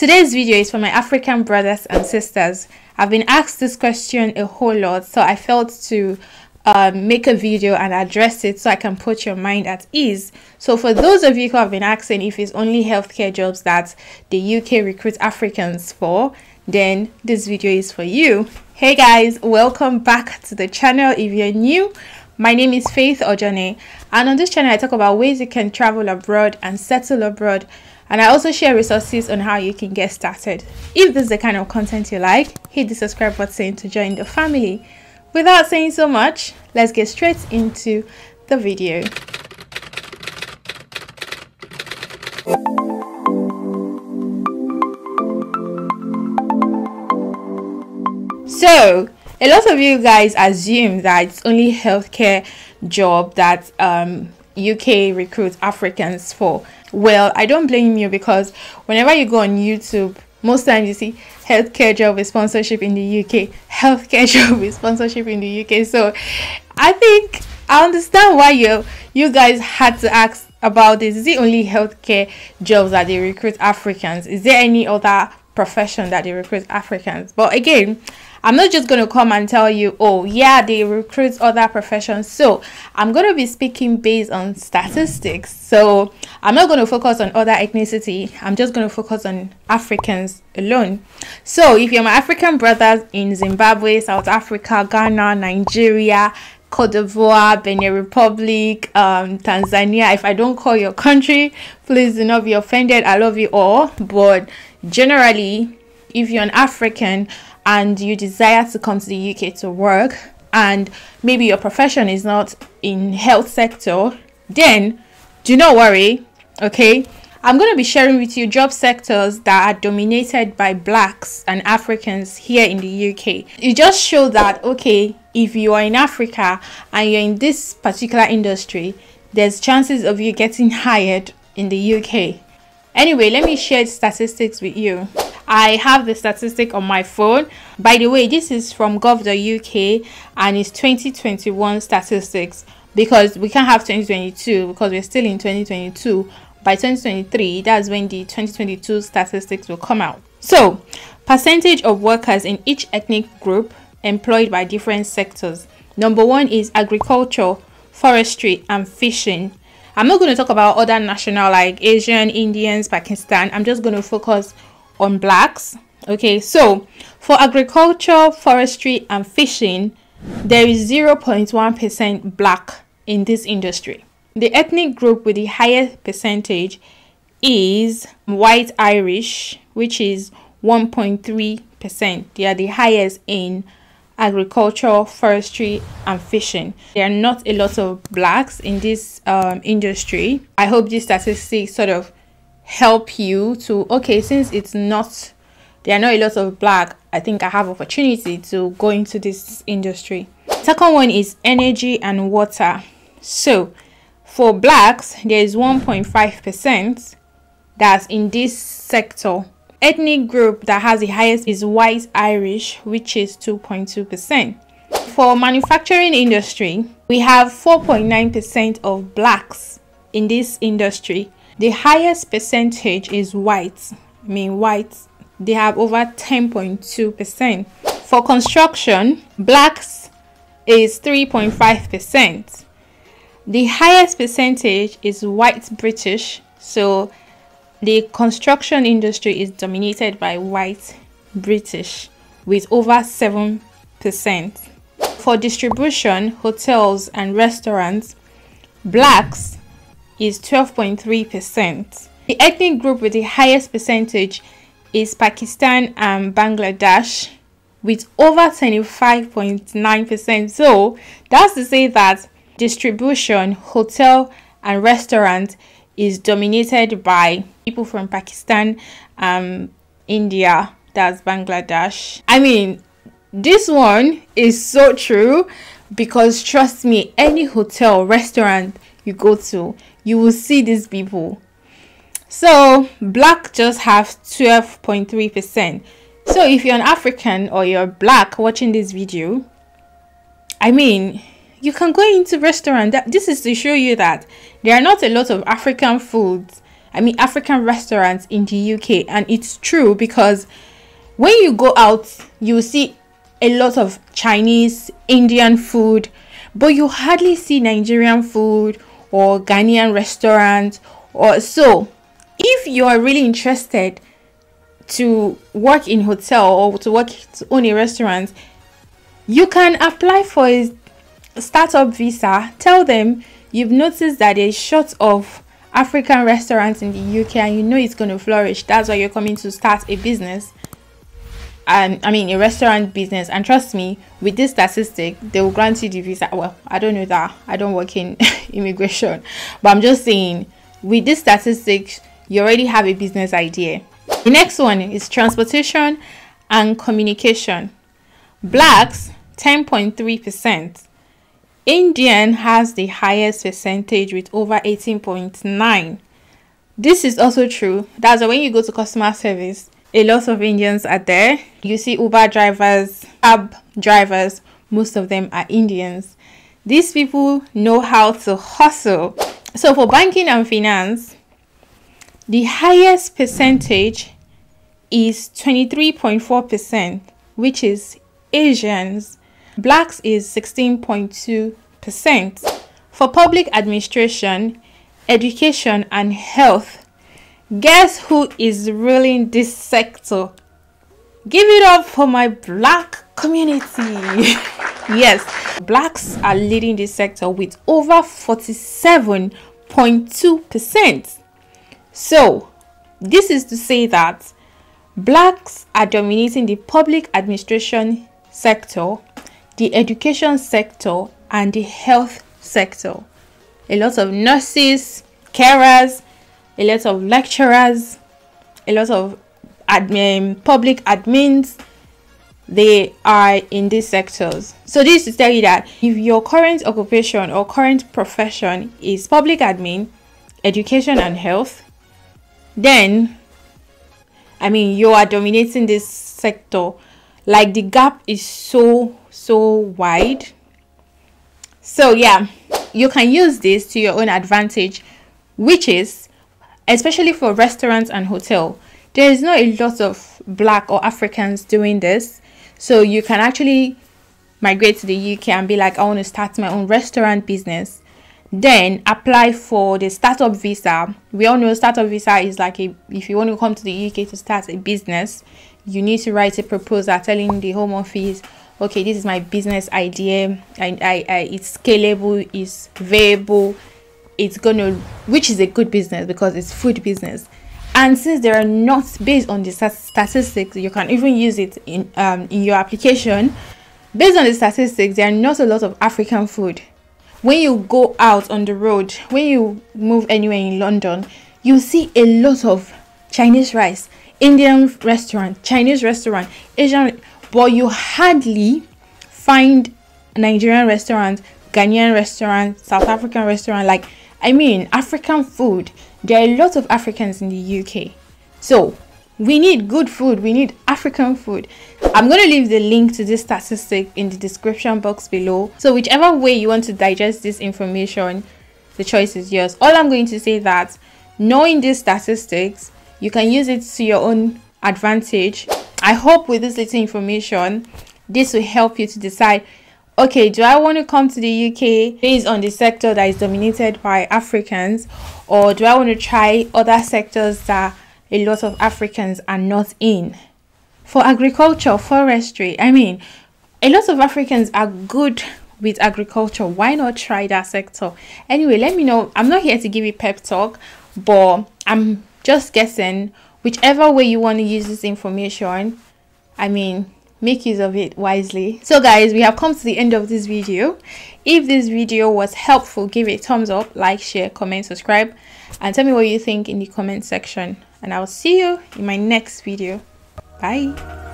Today's video is for my African brothers and sisters. I've been asked this question a whole lot, so I felt to um, make a video and address it so I can put your mind at ease. So for those of you who have been asking if it's only healthcare jobs that the UK recruits Africans for, then this video is for you. Hey guys, welcome back to the channel. If you're new, my name is Faith Ojone and on this channel I talk about ways you can travel abroad and settle abroad and I also share resources on how you can get started. If this is the kind of content you like, hit the subscribe button to join the family. Without saying so much, let's get straight into the video. So, a lot of you guys assume that it's only healthcare job that um, UK recruits Africans for. Well, I don't blame you because whenever you go on YouTube, most times you see healthcare job with sponsorship in the UK, healthcare job with sponsorship in the UK. So I think I understand why you you guys had to ask about this. Is it only healthcare jobs that they recruit Africans? Is there any other profession that they recruit Africans? But again, I'm not just going to come and tell you, oh, yeah, they recruit other professions. So I'm going to be speaking based on statistics. So I'm not going to focus on other ethnicity. I'm just going to focus on Africans alone. So if you're my African brothers in Zimbabwe, South Africa, Ghana, Nigeria, Cote d'Ivoire, Benin Republic, um, Tanzania. If I don't call your country, please do not be offended. I love you all. But generally, if you're an African, and you desire to come to the UK to work and maybe your profession is not in health sector, then do not worry, okay? I'm going to be sharing with you job sectors that are dominated by blacks and Africans here in the UK. It just shows that, okay, if you are in Africa and you're in this particular industry, there's chances of you getting hired in the UK. Anyway, let me share statistics with you. I have the statistic on my phone. By the way, this is from gov.uk and it's 2021 statistics because we can't have 2022 because we're still in 2022. By 2023, that's when the 2022 statistics will come out. So, percentage of workers in each ethnic group employed by different sectors. Number one is agriculture, forestry, and fishing. I'm not going to talk about other national like Asian, Indians, Pakistan. I'm just going to focus on blacks. Okay so for agriculture forestry and fishing there is 0.1 percent black in this industry. The ethnic group with the highest percentage is white irish which is 1.3 percent. They are the highest in agriculture forestry and fishing. There are not a lot of blacks in this um, industry. I hope this statistic sort of help you to okay since it's not there are not a lot of black i think i have opportunity to go into this industry. Second one is energy and water. So for blacks there is 1.5 percent that's in this sector. Ethnic group that has the highest is white irish which is 2.2 percent. For manufacturing industry we have 4.9 percent of blacks in this industry the highest percentage is white. I mean, white, they have over 10.2%. For construction, blacks is 3.5%. The highest percentage is white British. So the construction industry is dominated by white British with over 7%. For distribution, hotels and restaurants, blacks is 12.3%. The ethnic group with the highest percentage is Pakistan and Bangladesh with over 25.9%. So that's to say that distribution, hotel, and restaurant is dominated by people from Pakistan, um, India, that's Bangladesh. I mean, this one is so true because trust me, any hotel, restaurant you go to, you will see these people. So black just have 12.3%. So if you're an African or you're black watching this video, I mean, you can go into restaurant. That this is to show you that there are not a lot of African foods I mean African restaurants in the UK and it's true because when you go out you see a lot of Chinese, Indian food, but you hardly see Nigerian food or Ghanaian restaurant or so. If you are really interested to work in hotel or to work to own a restaurant, you can apply for a startup visa. Tell them you've noticed that there's short of African restaurants in the UK and you know it's going to flourish. That's why you're coming to start a business and I mean a restaurant business. And trust me with this statistic they will grant you the visa. Well I don't know that. I don't work in immigration. But I'm just saying with this statistic, you already have a business idea. The next one is transportation and communication. Blacks 10.3%. Indian has the highest percentage with over 18.9 this is also true. That's when you go to customer service a lot of Indians are there. You see Uber drivers, cab drivers, most of them are Indians. These people know how to hustle. So for banking and finance, the highest percentage is 23.4%, which is Asians. Blacks is 16.2%. For public administration, education and health, Guess who is ruling this sector? Give it up for my black community. yes, blacks are leading this sector with over 47.2%. So, this is to say that blacks are dominating the public administration sector, the education sector, and the health sector. A lot of nurses, carers, a lot of lecturers, a lot of admin, um, public admins, they are in these sectors. So this is to tell you that if your current occupation or current profession is public admin, education and health, then I mean you are dominating this sector. Like the gap is so so wide. So yeah, you can use this to your own advantage, which is especially for restaurants and hotel there is not a lot of black or africans doing this. So you can actually migrate to the uk and be like i want to start my own restaurant business. Then apply for the startup visa. We all know startup visa is like a if you want to come to the uk to start a business you need to write a proposal telling the home office okay this is my business idea. I, I, I it's scalable it's viable it's gonna which is a good business because it's food business. And since they are not based on the statistics you can even use it in um, in your application based on the statistics there are not a lot of african food. When you go out on the road when you move anywhere in london you see a lot of chinese rice indian restaurant chinese restaurant asian but you hardly find nigerian restaurant ghanaian restaurant south african restaurant like I mean, African food. There are a lot of Africans in the UK. So, we need good food. We need African food. I'm going to leave the link to this statistic in the description box below. So, whichever way you want to digest this information, the choice is yours. All I'm going to say that knowing these statistics, you can use it to your own advantage. I hope with this little information, this will help you to decide okay, do I want to come to the UK based on the sector that is dominated by Africans, or do I want to try other sectors that a lot of Africans are not in? For agriculture, forestry, I mean, a lot of Africans are good with agriculture. Why not try that sector? Anyway, let me know. I'm not here to give you pep talk, but I'm just guessing whichever way you want to use this information. I mean, make use of it wisely. So guys we have come to the end of this video. If this video was helpful give it a thumbs up like share comment subscribe and tell me what you think in the comment section. And i'll see you in my next video. Bye